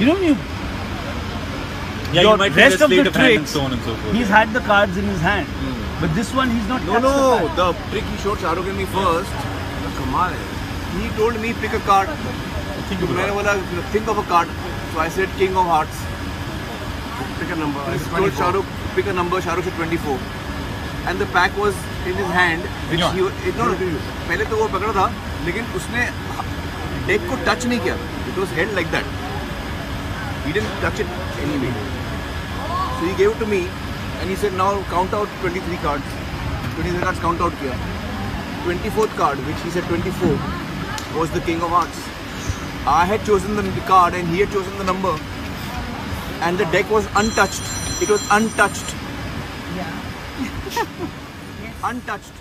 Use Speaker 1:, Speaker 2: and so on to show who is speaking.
Speaker 1: You know, you,
Speaker 2: Yeah,
Speaker 1: your
Speaker 2: you might
Speaker 1: rest of the
Speaker 2: hand and
Speaker 1: tricks,
Speaker 2: so on and so forth.
Speaker 1: he's had the cards in his hand. But this one, he's not.
Speaker 3: No,
Speaker 1: touched the
Speaker 3: no,
Speaker 1: card.
Speaker 3: the trick he showed Shahrukh and me first. the Kamal hai. He told me pick a card.
Speaker 2: Think of it.
Speaker 3: मैंने बोला think of a card. So I said King of Hearts.
Speaker 4: Pick a number.
Speaker 3: He
Speaker 4: It's
Speaker 3: told
Speaker 4: 24.
Speaker 3: Shahrukh pick a number. Shahrukh said 24. And the pack was in his hand. Which
Speaker 2: Yeah.
Speaker 3: he it, no, no, पहले तो वो पकड़ा था लेकिन उसने deck को touch नहीं किया. It was held like that. He didn't touch it anyway. So he gave it to me and he said now count out 23 cards. 23 cards count out किया. 24th card which he said 24 was the King of Hearts. I had chosen the card and he had chosen the number and the deck was untouched. It was untouched. Yeah. Untouched.